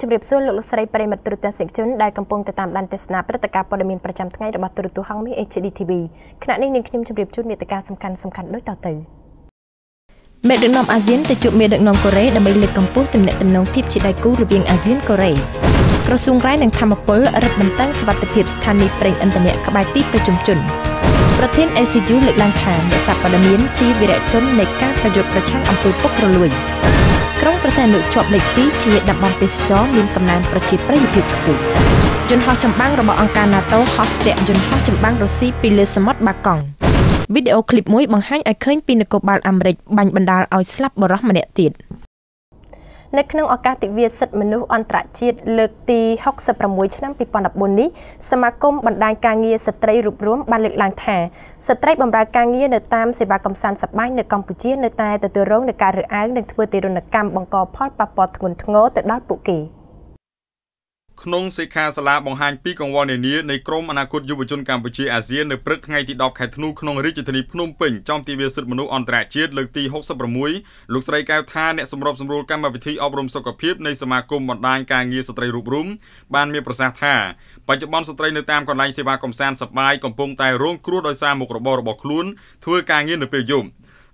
សូមគោរពនឹងជម្រាបសួរលោកលោកស្រីប្រិមត្តទូរទស្សនិកជនដែលកំពុងតាមដានទស្សនាព្រឹត្តិការណ៍ព័ត៌មានប្រចាំថ្ងៃរបស់ទូរទស្សន៍ហងមាស HD TV ខណៈនេះនាងខ្ញុំជម្រាបជូនមេតិការសំខាន់សំខាន់ដូចតទៅមេដឹកនាំអាស៊ានទៅជួបមេដឹកនាំកូរ៉េដើម្បីលើកកម្ពស់ទំនាក់ទំនងភាពជាដៃគូរវាងអាស៊ានកូរ៉េក្រសួងរាយនិងធម្មពលរឹតបន្តឹងសវត្ថិភាពស្ថានីយ៍ប្រេងឥន្ធនៈក្បែរទីប្រជុំជនប្រធាន ACU លើកឡើងថាអ្នកសារព័ត៌មានជាវីរៈជននៃការប្រយុទ្ធប្រឆាំងអំពើពុករលួយ ក្រុងប្រសែននុជាប់លេខ2ជាតំបន់ទេសចរមានកំណើនប្រជាប្រិយភាពខ្ពស់យន្តហោះចម្បាំងរបស់អង្គការ NATO ហោះស្ទាក់យន្តហោះចម្បាំងរុស្ស៊ីពីលើសមុទ្របាកង់វីដេអូឃ្លីបមួយបង្ហាញឲ្យឃើញពីនគរបាលអាមេរិកបាញ់បណ្ដាលឲ្យស្លាប់បរិះម្នាក់ទៀត។ នៅក្នុងឱកាសទិវាសិទ្ធិមនុស្សអន្តរជាតិលើកទី66ឆ្នាំ2014នេះសមាគមបណ្ដាញការងារស្ត្រីរួបរวมបានលើកឡើងថាស្ត្រីបម្រើការងារនៅតាមសេវាកំសាន្តសប្បាយនៅកម្ពុជានៅតែទទួលរងនឹងការរើសអើងនិងធ្វើទារុណកម្មបង្កផលប៉ះពាល់ធ្ងន់ធ្ងរទៅដល់ពួកគេ។ ក្នុងសិក្ខាសាលាបង្ហាញពីកង្វល់នានានៃក្រមអនាគតយុវជនកម្ពុជាអាស៊ាននៅព្រឹកថ្ងៃទី10ខែធ្នូក្នុងរាជធានីភ្នំពេញចំទិវាសិទ្ធិមនុស្សអន្តរជាតិលើកទី66លោកស្រីកៅថាអ្នកសម្របសម្រួលកម្មវិធីអប់រំសុខភាពនៃសមាគមបណ្ដាញការងារស្ត្រីរូបរុំបានមានប្រសាសន៍ថាបច្ចុប្បន្នស្ត្រីនៅតាមកន្លែងសេវាកំសាន្តសប្បាយកំពុងតែរងគ្រោះដោយសារមុខរបររបស់ខ្លួនធ្វើការងារនៅពេលយប់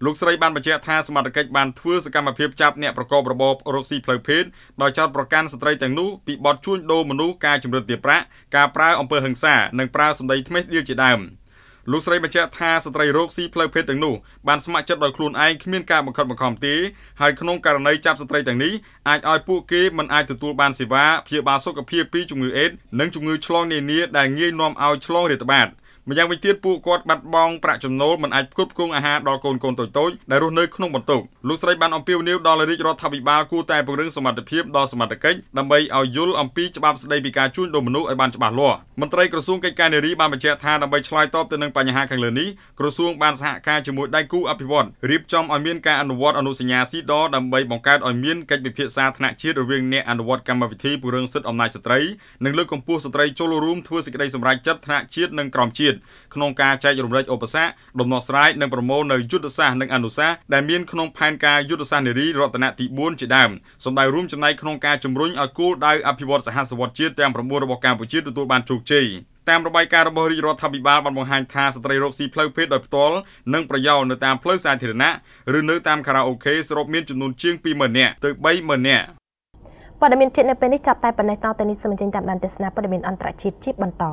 លោកស្រីបានបញ្ជាក់ថាសមត្ថកិច្ចបានធ្វើសកម្មភាពចាប់អ្នកប្រកបរបររកស៊ីផ្លូវភេទដោយចោទប្រកាន់ស្ត្រីទាំងនោះពីបទជួញដូរមនុស្សការជំរិតទារប្រាក់ការប្រើអំពើហិង្សានិងប្រើសម្ដីធ្មេញដៀលជាដើមលោកស្រីបញ្ជាក់ថាស្ត្រីរោគស៊ីផ្លូវភេទទាំងនោះបានស្ម័គ្រចិត្តដោយខ្លួនឯងគ្មានការបង្ខិតបង្ខំទេហើយក្នុងករណីចាប់ស្ត្រីទាំងនេះអាចឲ្យពួកគេមិនអាចទទួលបានសេវាព្យាបាលសុខភាពពីជំងឺអេដស៍និងជំងឺឆ្លងនានាដែលងាយនាំឲ្យឆ្លងរាតត្បាត ម្យ៉ាងវិញទៀតពួកគាត់បាត់បង់ប្រាក់ចំណូលមិនអាចផ្គត់ផ្គង់អាហារដល់កូនកូនតូចៗដែលរស់នៅក្នុងបន្ទប់លោកស្រីបានអំពាវនាវដល់រាជរដ្ឋាភិបាលគួរតែពង្រឹងសមត្ថភាពដល់សមត្ថកិច្ចដើម្បីឲ្យយល់អំពីច្បាប់ស្តីពីការជួញដូរមនុស្សឲ្យបានច្បាស់លាស់មន្ត្រីក្រសួងកិច្ចការនារីបានបញ្ជាក់ថាដើម្បីឆ្លើយតបទៅនឹងបញ្ហាខាងលើនេះក្រសួងបានសហការជាមួយដៃគូអភិវឌ្ឍរៀបចំឲ្យមានការអនុវត្តអនុសញ្ញាស៊ីដដើម្បីបង្កើតឲ្យមានកិច្ចពិភាក្សាថ្នាក់ជាតិរវាងអ្នកអនុវត្តកម្មវិធីពង្រឹងសិទ្ធិអំណាចស្ត្រីនិងលើកកម្ពស់ស្ត្រីចូលរួមធ្វើសេចក្តីសម្រេចចិត្តថ្នាក់ជាតិនិងក្រមជាតិក្នុងការចែករំលែកឧបសគ្គដំណោះស្រាយនិងប្រមូលនៅយុទ្ធសាស្ត្រនិងអនុសាសន៍ដែលមានក្នុងផែនការយុទ្ធសាស្ត្រនារីរតនៈទី4ជាដើមសម្ដៅរួមចំណែកក្នុងការជំរុញឲ្យគោលដៅអភិវឌ្ឍសហសវត្តជាតិទាំង9របស់កម្ពុជាទទួលបានជោគជ័យតាមរបាយការណ៍របស់រាជរដ្ឋាភិបាលបានបង្ហាញថាស្ត្រីរកស៊ីផ្លូវភេទដោយផ្ទាល់និងប្រយោលនៅតាមផ្លូវសាធារណៈឬនៅតាមខារ៉ាអូខេសរុបមានចំនួនជាង20000នាក់ទៅ30000នាក់ព័ត៌មានជាតិនៅពេលនេះចាប់តែប៉ុណ្ណេះតទៅនេះសូមអញ្ជើញតាមដានទស្សនាព័ត៌មានអន្តរជាតិជាបន្ត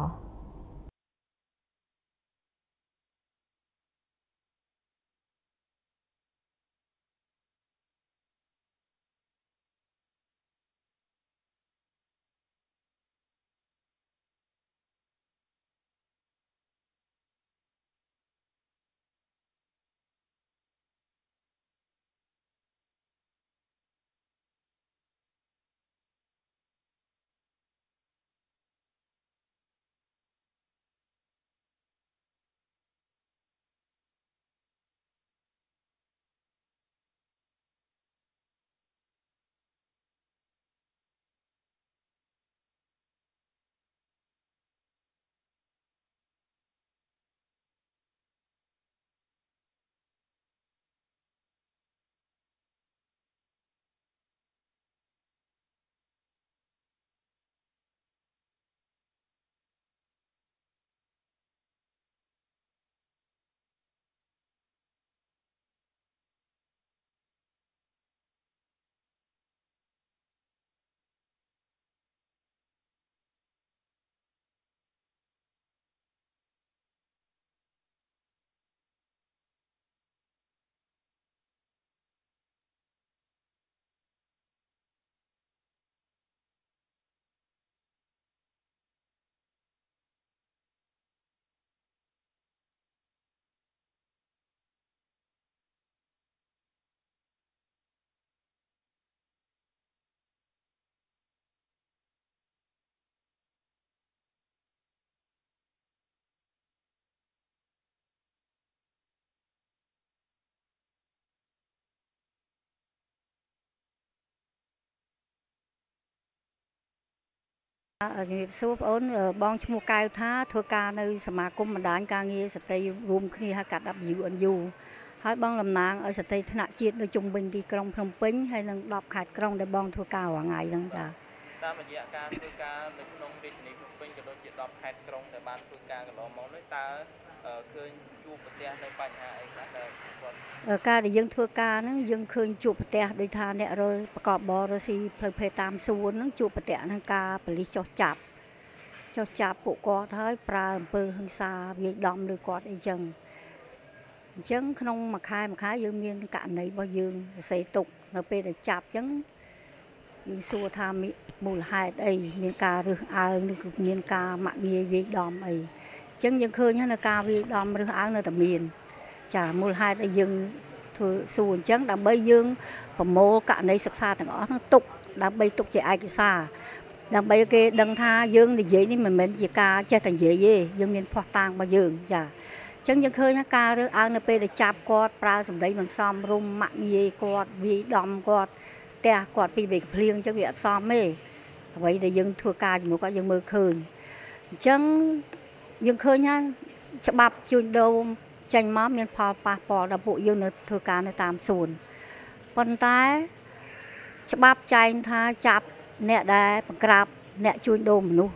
ជំរាបសួរបងអូនបងឈ្មោះកៅថាធ្វើការនៅសមាគមបណ្ដាញការងារស្ត្រីរួមគ្នាហៅកាត់ WNU ហហើយបងតំណាងឲ្យសតិថ្នាក់ជាតិនៅជុំវិញទីក្រុងភ្នំពេញហើយនឹង10ខេត្តក្រុងដែលបងធ្វើការរាល់ថ្ងៃហ្នឹងចាតាមរយៈការធ្វើការនៅក្នុងរាជធានីភ្នំពេញក៏ដូចជា10ខេត្តក្រុងដែលបានធ្វើការកន្លងមកនេះតើ ឃើញជួបប្រទះនៅបញ្ហាអីខ្លះដែលគាត់ការដែលយើងធ្វើការហ្នឹងយើងឃើញជួបប្រទះដោយថាអ្នករប្រកបបរស៊ីផ្លូវភេទតាមសួនហ្នឹងជួបប្រទះនឹងការបលិសចោះចាប់ចោះចាប់ពួកគាត់ហើយប្រើអំពើហិង្សាវាយដំលើគាត់អីចឹងអញ្ចឹងក្នុងមួយខែមួយខែយើងមានករណីរបស់យើងសរសេរទុកនៅពេលដែលចាប់អញ្ចឹងយើងសួរថាមូលហេតុអីមានការរើសអើងឬគឺមានការមាក់ងាយវាយដំអីអញ្ចឹងយើងឃើញនៅការវាយដំរើសអើងនៅតែមាន ចាមូលហេតុឲ្យយើងធ្វើសួរអញ្ចឹងដើម្បីយើងប្រមូលករណីសិក្សាទាំងអស់នោះទុកដើម្បីទុកជាឯកសារដើម្បីគេដឹងថាយើងនិយាយនេះមិនមែនជាការចេះតែនិយាយទេយើងមានភ័ស្តុតាងរបស់យើងចាអញ្ចឹងយើងឃើញថាការរើសអើងនៅពេលដែលចាប់គាត់ប្រើសម្ដីមិនសមរម្យម៉ាក់ងាយគាត់វាយដំគាត់ផ្ទះគាត់ពីបីភ្លៀងអញ្ចឹងវាអត់សមទេអ្វីដែលយើងធ្វើការជាមួយគាត់យើងមើលឃើញអញ្ចឹង យើងឃើញថាច្បាប់ជួញដូរចេញមកមានផលប៉ះពាល់ដល់ពួកយើងនៅធ្វើការនៅតាមសួនប៉ុន្តែច្បាប់ចែងថាចាប់អ្នកដែលបង្ក្រាបអ្នកជួញដូរមនុស្ស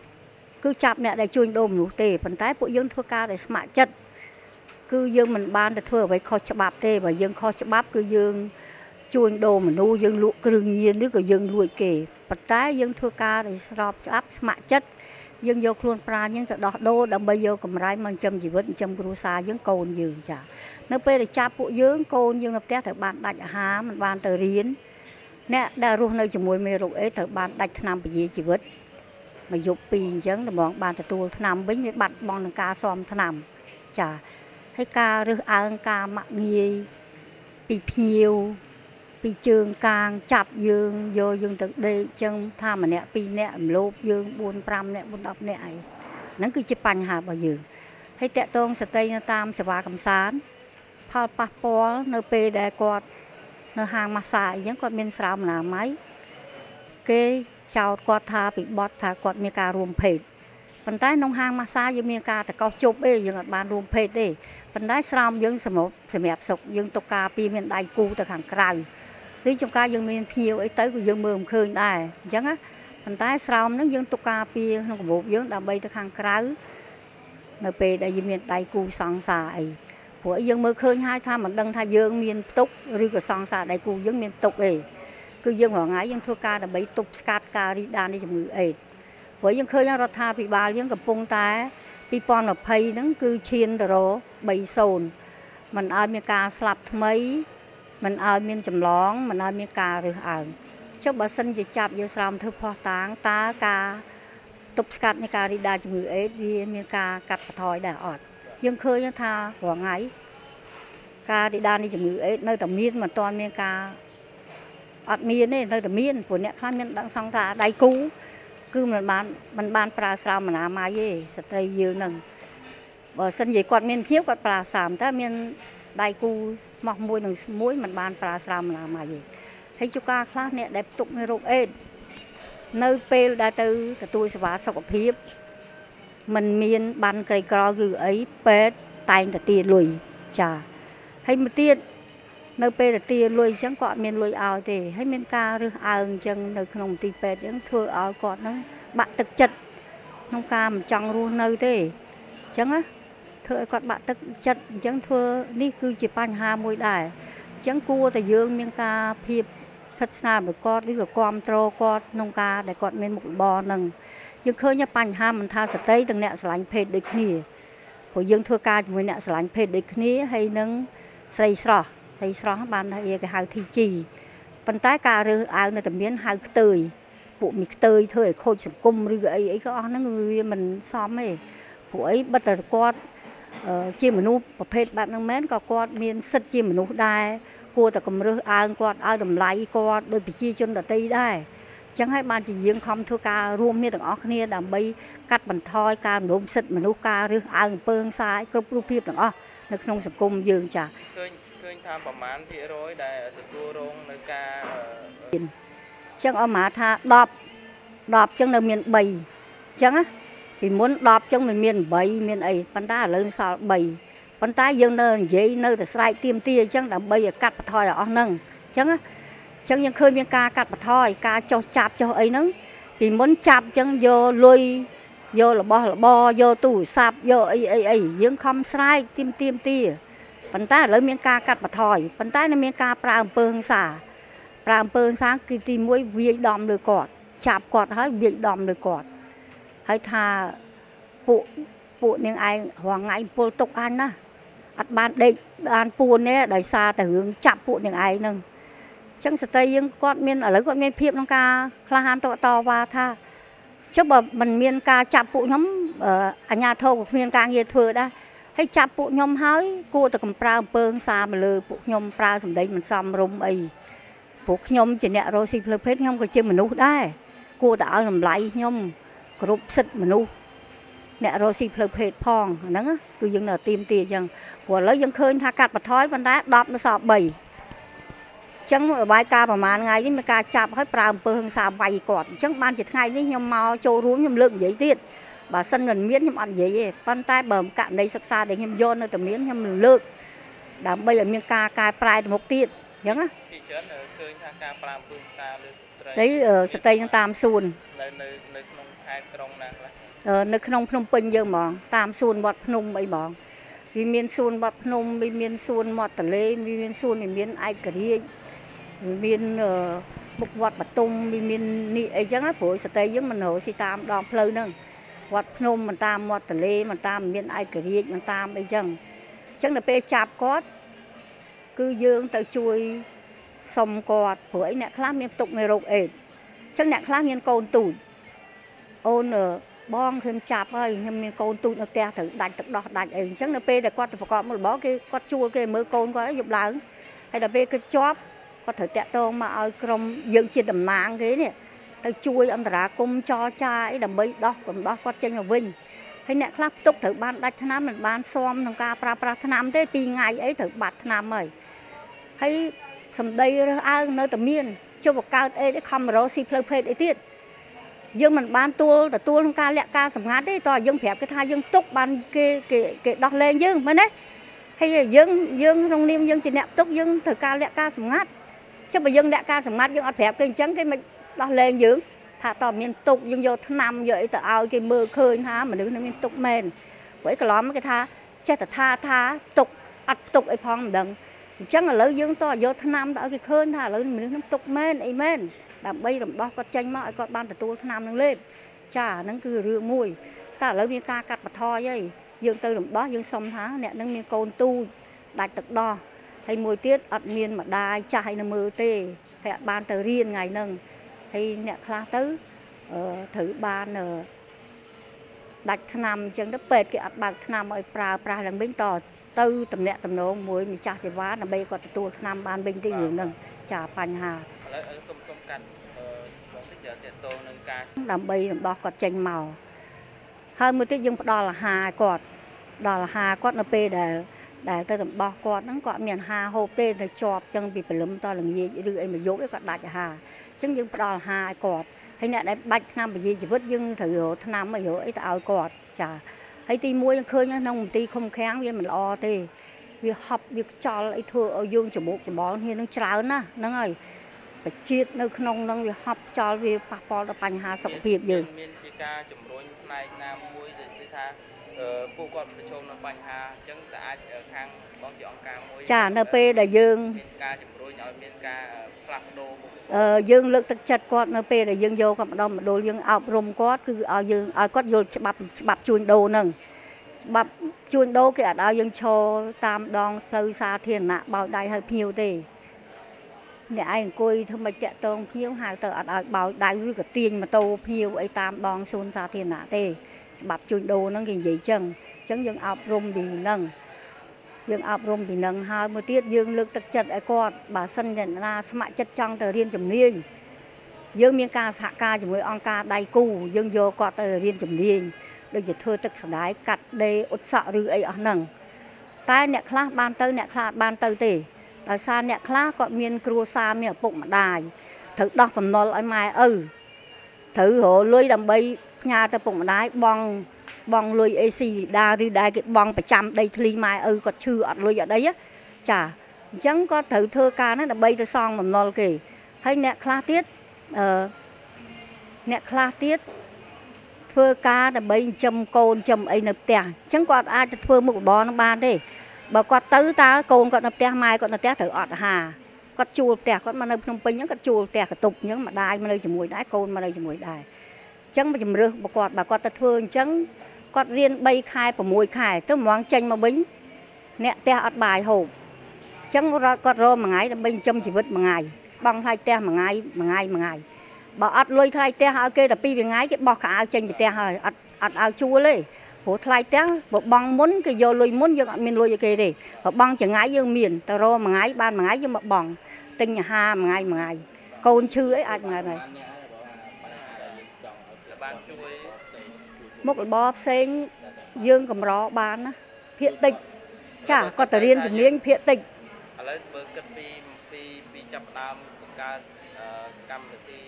គឺចាប់អ្នកដែលជួញដូរមនុស្សទេប៉ុន្តែពួកយើងធ្វើការដោយស្ម័គ្រចិត្តគឺយើងមិនបានទៅធ្វើអ្វីខុសច្បាប់ទេបើយើងខុសច្បាប់គឺយើងជួញដូរមនុស្សយើងលក់គ្រឿងញៀនឬក៏យើងលួចគេប៉ុន្តែយើងធ្វើការដោយស្របច្បាប់ស្ម័គ្រចិត្ត យើងយកខ្លួនប្រាណយើងទៅដោះដូរដើម្បីយកកម្រៃមកចិញ្ចឹមជីវិតចិញ្ចឹមគ្រួសារយើងកូនយើងចានៅពេលដែលចាប់ពួកយើងកូនយើងនៅផ្ទះត្រូវបានដាច់អាហារមិនបានទៅរៀនអ្នកដែលរស់នៅជាមួយមេរោគអេត្រូវបានដាច់ថ្នាំពជាជីវិតមកយប់ពីរអញ្ចឹងដំងបានទទួលថ្នាំវិញវាបាត់បង់នឹងការសំថ្នាំចាហើយការរើសអើងការម៉ាក់ងាយពីភ្ញៀវ ពីជើងកាងចាប់យើងយកយើងទៅដេកចឹងថាម្នាក់ពីរនាក់រំលោភយើង4 5នាក់4 10នាក់អីហ្នឹងគឺជាបញ្ហារបស់យើងហើយតកតងសតិនៅតាមសេវាកំសាន្តផលប៉ះពាល់នៅពេលដែលគាត់នៅហាងម៉ាសាអីចឹងគាត់មានស្រោមអនាម័យគេចោទគាត់ថាពីបត់ថាគាត់មានការរួមភេទប៉ុន្តែក្នុងហាងម៉ាសាយើងមានការតកោសជប់ទេយើងអត់បានរួមភេទទេប៉ុន្តែស្រោមយើងសម្រាប់សម្រាប់សុកយើងទុកការពីមានដៃគូទៅខាងក្រៅ ឬចង្ការយើងមានភៀវអីទៅក៏យើងមើលមិនឃើញដែរអញ្ចឹងណាប៉ុន្តែស្រោមហ្នឹងយើងទុកការពីក្នុងកាបូបយើងដើម្បីទៅខាងក្រៅនៅពេលដែលយើងមានដៃគូសង្សារអីព្រោះយើងមើលឃើញហើយថាមិនដឹងថាយើងមានផ្ទុកឬក៏សង្សារដៃគូយើងមានផ្ទុកទេគឺយើងរាល់ថ្ងៃយើងធ្វើការដើម្បីទប់ស្កាត់ការរីកដាលនៃជំងឺអេដព្រោះយើងឃើញរដ្ឋាភិបាលយើងកំពុងតែ2020ហ្នឹងគឺឈានទៅរ30មិនឲ្យមានការស្លាប់ថ្មី មិនឲ្យមានចម្លងមិនឲ្យមានការរើសអើងចុះបើសិនជាចាប់យកស្រោមធ្វើផោះតាងតើការទប់ស្កាត់នៃការរីកដាលជំងឺអេដវាមានការកាត់បន្ថយដែរអត់យើងឃើញថារាល់ថ្ងៃការរីកដាលនៃជំងឺអេដនៅតែមានមិនទាន់មានការអត់មានទេនៅតែមានព្រោះអ្នកខ្លះមានដឹងសងថាដៃគូគឺមិនបានមិនបានប្រើស្រោមអនាម័យទេស្ត្រីយើងនឹងបើសិនជាគាត់មានភៀវគាត់ប្រើស្រោមតែមានដៃគូ មកមួយនឹងមួយមិនបានប្រើស្រោមអនាម័យទេហើយជួការខ្លះអ្នកដែលផ្ទុកមេរោគអេដនៅពេលដែលទៅទទួលសេវាសុខភាពมันមានបានក្រីក្រគឺអីពេទ្យតែងតែទាលុយចាហើយមកទៀតនៅពេលទៅទាលុយអញ្ចឹងគាត់មានលុយឲ្យទេហើយមានការរើសអើងអញ្ចឹងនៅក្នុងមន្ទីរពេទ្យអញ្ចឹងធ្វើឲ្យគាត់ហ្នឹងបាក់ទឹកចិត្តក្នុងការមិនចង់រស់នៅទេអញ្ចឹងណា ធ្វើឲ្យគាត់បាក់ទឹកចិត្តអញ្ចឹងធ្វើនេះគឺជាបញ្ហាមួយដែរអញ្ចឹងគួរតែយើងមានការភាពស្ថិតស្នាលរបស់គាត់ឬក៏គ្រប់គ្រងគាត់ក្នុងការដែលគាត់មានមុខរបរនឹងយើងឃើញបញ្ហាមិនថាស្ត្រីទាំងអ្នកស្រឡាញ់ភេទដូចគ្នាព្រោះយើងធ្វើការជាមួយអ្នកស្រឡាញ់ភេទដូចគ្នាហើយនឹងស្រីស្រស់ស្រីស្រស់បានថាគេហៅ TG ប៉ុន្តែការរើសអើងនៅតែមានហៅខ្ទើយពួកមីខ្ទើយធ្វើឲ្យខូចសង្គមឬក៏អីអីក៏អស់ហ្នឹងវាមិនសមទេព្រោះអីបិទតែគាត់ ជាមនុស្សប្រភេទបែបហ្នឹងមែនក៏គាត់មានសិទ្ធិជាមនុស្សដែរគួរតែគម្រើសអើងគាត់ឲ្យតម្លៃគាត់ដោយប្រជាជនដទៃដែរចឹងហើយបានជាយើងខំធ្វើការរួមគ្នាទាំងអស់គ្នាដើម្បីកាត់បន្ថយការរំលោភសិទ្ធិមនុស្សការរើសអើងអំពើហិង្សាគ្រប់រូបភាពទាំងអស់នៅក្នុងសង្គមយើងចាឃើញឃើញថាប្រមាណភាគរយដែលទទួលរងនៅការចឹងអមថា10 10ចឹងនៅមាន3ចឹងណា ពីមុន10ចឹងមិនមាន8មានអីប៉ុន្តែឥឡូវសល់3ប៉ុន្តែយើងនៅនិយាយនៅតែស្រែកទៀមទាអញ្ចឹងដើម្បីឲ្យកាត់បន្ថយឲ្យអស់ហ្នឹងអញ្ចឹងអញ្ចឹងយើងឃើញមានការកាត់បន្ថយការចោះចាប់ចោះអីហ្នឹងពីមុនចាប់អញ្ចឹងយកលុយយករបស់របរយកទូរស័ព្ទយកអីអីអីយើងខំស្រែកទៀមទៀមទាប៉ុន្តែឥឡូវមានការកាត់បន្ថយប៉ុន្តែនៅមានការប្រើអំពើហិង្សាប្រើអំពើហិង្សាគឺទី1វាយដំលើគាត់ចាប់គាត់ហើយវាយដំលើគាត់ ហើយថាពួកពួកនាងឯងរងថ្ងៃពលទុកអានណាអត់បានដេកបានពួនទេដោយសារតែរឿងចាប់ពួកនាងឯងហ្នឹងចឹងស្ត្រីយើងគាត់មានឥឡូវគាត់មានភាពក្នុងការក្លាហានតតវ៉ាថាចុះបើមិនមានការចាប់ពួកខ្ញុំអាញាធរក៏គ្មានការងារធ្វើដែរហើយចាប់ពួកខ្ញុំហើយគួរតែកំប្រើអំពើហិង្សាមកលើពួកខ្ញុំប្រើសម្ដីមិនសមរម្យអីពួកខ្ញុំជាអ្នករស់ស៊ីផ្លូវភេទខ្ញុំក៏ជាមនុស្សដែរគួរតែឲ្យតម្លៃខ្ញុំ គ្រប់សិទ្ធិមនុស្សអ្នករស់ស៊ីផ្លូវភេទផងហ្នឹងគឺយើងនៅទីមទីអញ្ចឹងព្រោះឥឡូវយើងឃើញថាកាត់បន្ថយប៉ុន្តែ10នៅសល់3អញ្ចឹងបាយការប្រហែលថ្ងៃនេះមានការចាប់ឲ្យប្រើអំពើហិង្សាវាយគាត់អញ្ចឹងបានជាថ្ងៃនេះខ្ញុំមកចូលរួមខ្ញុំលើកនិយាយទៀតបើសិនមិនមានខ្ញុំអត់និយាយទេប៉ុន្តែបើករណីសិក្សាដែលខ្ញុំយកនៅតែមានខ្ញុំលើកដើម្បីឲ្យមានការកែប្រែទៅមុខទៀតអញ្ចឹងណាពីច្រើនឃើញថាការប្រើអំពើហិង្សាលើស្ត្រីស្ត្រីនឹងតាមសួននៅនៅនៅក្នុង ខេត្តក្រុងណាខ្លះនៅក្នុងភ្នំពេញយើងហ្មង តាមសួនវត្តភ្នំអីហ្មងវាមានសួនវត្តភ្នំវាមានសួនមាត់ទន្លេវាមានសួនវាមានឯករាជ្យវាមានមុខវត្តបតុមវាមាននេះអីចឹងព្រោះស្ត្រីយើងមិនរកស៊ីតាមដងផ្លូវហ្នឹងវត្តភ្នំមិនតាមមាត់ទន្លេមិនតាមមានឯករាជ្យមិនតាមអីចឹងអញ្ចឹងដល់ពេលចាប់គាត់គឺយើងទៅជួយសុំគាត់ព្រោះអីអ្នកខ្លះមានទុកនៃរោគអេដអញ្ចឹងអ្នកខ្លះមានកូនទូច អូនបងខ្ញុំចាប់ហើយខ្ញុំមានកូនទូចនៅផ្ទះត្រូវដាច់ទឹកដោះដាច់អីអញ្ចឹងនៅពេលដែលគាត់ទៅប្រកបមុខរបរគេគាត់ជួលគេមើលកូនគាត់យប់ឡើងហើយដល់ពេលគាត់ជាប់គាត់ត្រូវតាក់ទងមកឲ្យក្រុមយើងជាតំណាងគេនេះទៅជួយអន្តរាគមចរចាអីដើម្បីដោះកំដោះគាត់ចេញមកវិញហើយអ្នកខ្លះផ្ទុកត្រូវបានដាច់ថ្នាំមិនបានស៊ាំក្នុងការប្រើប្រាស់ថ្នាំទេ2ថ្ងៃអីត្រូវបាត់ថ្នាំហើយហើយសម្ដីរើសអើងនៅតែមានជុំបកើតអីខំរោស៊ីផ្លូវភេទអីទៀត យើងមិនបានទួលទទួលក្នុងការលាក់ការសម្ងាត់ទេតើយើងប្រាប់គេថាយើងទុកបានគេគេគេដោះលែងយើងមែនទេហើយយើងយើងក្នុងនាមយើងជាអ្នកទុកយើងត្រូវការលាក់ការសម្ងាត់ចុះបើយើងលាក់ការសម្ងាត់យើងអត់ប្រាប់គេអញ្ចឹងគេមិនដោះលែងយើងថាតើមានទុកយើងយកថ្នាំយកអីទៅឲ្យគេមើលឃើញថាមនុស្សនឹងមានទុកមែនព្រោះកន្លំគេថាចេះតែថាថាទុកអត់ទុកអីផងមិនដឹងអញ្ចឹងឥឡូវយើងតយកថ្នាំទៅឲ្យគេឃើញថាឥឡូវមនុស្សនឹងទុកមែនអីមែន ដើម្បីរំដោះគាត់ចេញមកឲ្យគាត់បានទទួលថ្នាំនឹងលេបចាហ្នឹងគឺរឿងមួយតែឥឡូវមានការកាត់បន្ថយហើយយើងទៅរំដោះយើងសុំថាអ្នកនឹងមានកូនទូចដាច់ទឹកដោះហើយមួយទៀតអត់មានម្ដាយចាស់ឲ្យនៅមើលទេហើយអត់បានទៅរៀនថ្ងៃហ្នឹងហើយអ្នកខ្លះទៅត្រូវបានដាច់ថ្នាំអញ្ចឹងទៅពេទ្យគេអត់បើកថ្នាំឲ្យប្រើប្រាស់ឡើងវិញតទៅតំណាក់តំណងមួយម្ចាស់សេវាដើម្បីគាត់ទទួលថ្នាំបានវិញទីរឿងហ្នឹងចាបញ្ហាឥឡូវសុំសុំ កាត់បងតិចតេតងនឹងការដើម្បីរំដោះគាត់ចេញមកហើយមួយទៀតយើងផ្ដល់អាហារគាត់ដល់អាហារគាត់នៅពេលដែលដែលទៅរំដោះគាត់ហ្នឹងគាត់មានអាហារហូបទេទៅជាប់ចឹងពីព្រលឹមតល្ងាចឬអីមកយកគាត់ដាច់អាហារអញ្ចឹងយើងផ្ដល់អាហារឲ្យគាត់ហើយអ្នកដែលបាច់ឆ្នាំពជាជីវិតយើងត្រូវរកឆ្នាំឲ្យរកអីទៅឲ្យគាត់ចាហើយទី1យើងឃើញក្នុងមន្ទីរឃុំឃាំងវាមិនល្អទេវាហប់វាខ្ចល់អីធ្វើឲ្យយើងច្បុកច្បល់គ្នានឹងច្រើនណាហ្នឹងហើយ បជាតិនៅក្នុងនឹងវាហប់ខ្យល់វាប៉ះពាល់ដល់បញ្ហាសុខភាពយើងមានជាការជំរុញផ្នែកណាមួយដែលគឺថាពួកគាត់ប្រឈមនឹងបញ្ហាអញ្ចឹងតែអាចខាងបងជាអង្គការមួយចានៅពេលដែលយើងមានការជំរុញឲ្យមានការផ្លាស់ប្ដូរអឺយើងលើកទឹកចិត្តគាត់នៅពេលដែលយើងយកគាត់ម្ដងម្ដងយើងអប់រំគាត់គឺឲ្យយើងឲ្យគាត់យល់ច្បាប់ច្បាប់ជួញដូរហ្នឹងច្បាប់ជួញដូរគេអត់ឲ្យយើងឈរតាមដងផ្លូវសាធារណៈបោយដៃឲ្យភ្ញៀវទេ អ្នកឯងអង្គុយធ្វើមិនតាក់តងភ្ញៀវហៅទៅអត់ឲ្យបោយដៃឬក៏ទាញម៉ូតូភ្ញៀវអីតាមដងសួនសាធារណៈទេច្បាប់ជួញដូរហ្នឹងគេនិយាយចឹងអញ្ចឹងយើងអប់រំពីហ្នឹងយើងអប់រំពីនឹងហើយមួយទៀតយើងលើកទឹកចិត្តឲ្យគាត់បើសិនជាណាស្ម័គ្រចិត្តចង់ទៅរៀនជំនាញយើងមានការសហការជាមួយអង្គការដៃគូយើងយកគាត់ទៅរៀនជំនាញដូចជាធ្វើទឹកសណ្ដាយកាត់ដេរអ៊ុតសក់ឬអីអស់ហ្នឹងតែអ្នកខ្លះបានទៅអ្នកខ្លះអត់បានទៅទេ ដោយសារអ្នកខ្លះគាត់មាន គ្រួសារមានឪពុកម្ដាយត្រូវដោះបំណុលឲ្យម៉ែឪត្រូវរលុយដើម្បីផ្ញើទៅពុកម្ដាយបងបងលុយអេស៊ីដាឬដែលគេបងប្រចាំដីធ្លីម៉ែឪគាត់ឈឺអត់លុយអត់អីចាអញ្ចឹងគាត់ត្រូវធ្វើការហ្នឹងដើម្បីទៅសងបំណុលគេហើយអ្នកខ្លះទៀតអឺអ្នកខ្លះទៀតធ្វើការដើម្បីចិញ្ចឹមកូនចិញ្ចឹមអីនៅផ្ទះអញ្ចឹងគាត់អាចទៅធ្វើមុខរបរនឹងបានទេ បើគាត់ទៅតើកូនគាត់នៅផ្ទះម៉ែគាត់នៅផ្ទះត្រូវអត់អាហារគាត់ជួលផ្ទះគាត់មកនៅភ្នំពេញហ្នឹងគាត់ជួលផ្ទះកតុបអញ្ចឹងម្ដាយមកនៅជាមួយដែរកូនមកនៅជាមួយដែរអញ្ចឹងមកជំរឿសបើគាត់បើគាត់ទៅធ្វើអញ្ចឹងគាត់រៀន3ខែ6ខែទៅហ្មងចេញមកវិញអ្នកផ្ទះអត់បាយហូបអញ្ចឹងគាត់រកមួយថ្ងៃដើម្បីចិញ្ចឹមជីវិតមួយថ្ងៃបង់ថ្លៃផ្ទះមួយថ្ងៃមួយថ្ងៃមួយថ្ងៃបើអត់លុយថ្លៃផ្ទះឲ្យគេតែពីរថ្ងៃគេបោះកៅអៅចេញពីផ្ទះហើយអត់អត់ឲ្យជួលទេ ព្រោះថ្លៃផ្ទះបើបង់មុនគេយកលុយមុនយើងអត់មានលុយឲ្យគេទេបើបង់ចង្ងាយយើងមានទៅរកមួយថ្ងៃបានមួយថ្ងៃយើងមកបង់ទិញអាហារមួយថ្ងៃមួយថ្ងៃកូនឈឺអីអាចមួយថ្ងៃបានជួយមុខរបរផ្សេងយើងកម្របានណាភាកតិចចាគាត់ទៅរៀនជំនាញភាកតិចឥឡូវបើគិតពីពីពីចាប់ដើមបង្កើតកម្មវិធី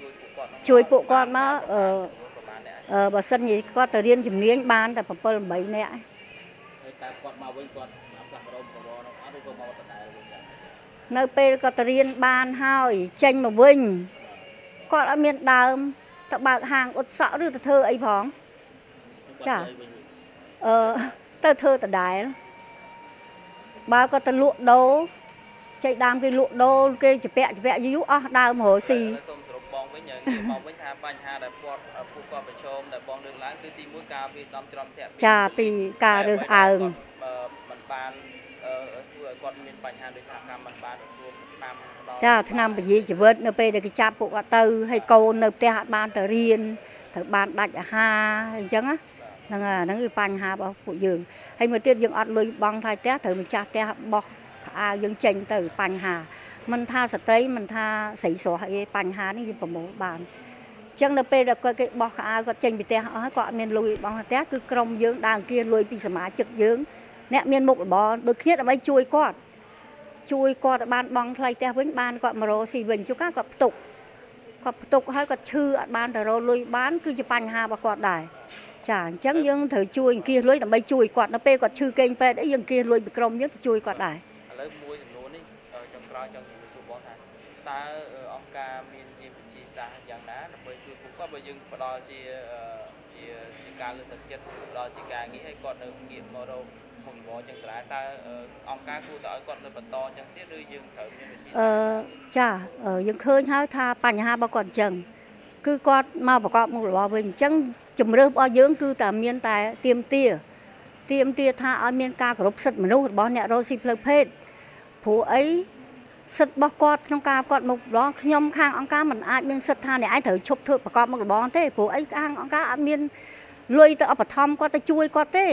ជួយពួកគាត់ជួយពួកគាត់មកអឺអឺ បើសិនជាគាត់ទៅរៀនជំនាញបានតែ7 8នាក់ហើយតើគាត់មកវិញគាត់ផ្លាស់ប្ដូរបវរនោះអត់ឬក៏មកដដែលវិញនៅពេលគាត់ទៅរៀនបានហើយចេញមកវិញគាត់អត់មានដើមទៅបើកហាងអ៊ុតសក់ឬទៅធ្វើអីផងចាអឺទៅធ្វើដដែលបើគាត់ទៅលក់ដូរចេញដើមគេលក់ដូរគេជពាក់ជពាក់យូរអស់ដើមរកស៊ីសូ វិញយើងមកវិញថាបញ្ហាដែលគាត់ពួកគាត់ប្រឈមដែលបងលើកឡើងគឺទីមួយការវាដំច្រំធាក់ចាពីការរើសអើងមិនបានធ្វើឲ្យគាត់មានបញ្ហាដូចថាកម្មមិនបានទទួលតាមចាឆ្នាំពជាជីវិតនៅពេលដែលគេចាប់ពួកគាត់ទៅហើយកូននៅផ្ទះអត់បានទៅរៀនត្រូវបានដាច់អាហារអញ្ចឹងណាហ្នឹងហ្នឹងគឺបញ្ហារបស់ពួកយើងហើយមួយទៀតយើងអត់លុយបង់ថ្លៃផ្ទះត្រូវម្ចាស់ផ្ទះបោះខោអាវយើងចេញទៅបញ្ហា មិនថាស្ត្រីមិនថាស្រីស្រស់អីបញ្ហានេះយើងប្រមូលបានអញ្ចឹងនៅពេលដែលគាត់គេបោះខោអាវគាត់ចេញពីផ្ទះអស់ហើយគាត់អត់មានលុយបង់ផ្ទះគឺក្រុមយើងដើរអង្គាលុយពីសមាជិកយើងអ្នកមានមុខរបរដូចគ្នាដើម្បីជួយគាត់ជួយគាត់ឲ្យបានបង់ថ្លៃផ្ទះវិញបានគាត់មករកស៊ីវិញជួនកាលគាត់ផ្ទុកគាត់ផ្ទុកហើយគាត់ឈឺអត់បានទៅរកលុយបានគឺជាបញ្ហារបស់គាត់ដែរចាអញ្ចឹងយើងត្រូវជួយអង្គាសលុយដើម្បីជួយគាត់នៅពេលគាត់ឈឺកេងពេទ្យអីយើងអង្គាសលុយពីក្រុមយើងទៅជួយគាត់ដែរឥឡូវមួយចំនួននេះចុងក្រោយចង់និយាយសួរបងថា តើអង្គការមានជាវិធីសាស្ត្រយ៉ាងណាដើម្បីជួយពួកគាត់បើយើងផ្ដល់ជាជាជាការលើកទឹកចិត្តផ្ដល់ជាការងារឲ្យគាត់នៅងាកមករកមុខរបរចឹងដែរតើអង្គការគួរទៅឲ្យគាត់នៅបន្តចឹងទៀតឬយើងត្រូវមានវិធីអឺចាយើងឃើញហើយថាបញ្ហារបស់គាត់ចឹងគឺគាត់មកប្រកបមុខរបរវិញអញ្ចឹងជំរឿសរបស់យើងគឺតែមានតែទៀមទាទៀមទាថាឲ្យមានការគោរពសិទ្ធិមនុស្សរបស់អ្នករស់ស៊ីផ្លូវភេទព្រោះអី សិទ្ធិរបស់គាត់ក្នុងការគាត់មុខរបរខ្ញុំខាងអង្គការមិនអាចមានសិទ្ធិថាអ្នកឯងត្រូវឈប់ធ្វើប្រកបមុខរបរទេព្រោះអីខាងអង្គការអត់មានលុយទៅឧបត្ថម្ភគាត់ទៅជួយគាត់ទេ